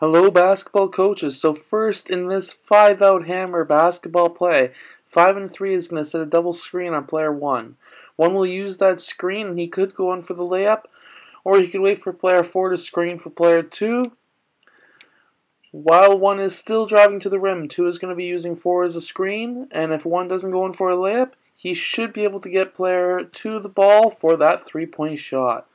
Hello, basketball coaches. So first, in this five-out hammer basketball play, five and three is going to set a double screen on player one. One will use that screen, and he could go in for the layup, or he could wait for player four to screen for player two. While one is still driving to the rim, two is going to be using four as a screen, and if one doesn't go in for a layup, he should be able to get player two the ball for that three-point shot.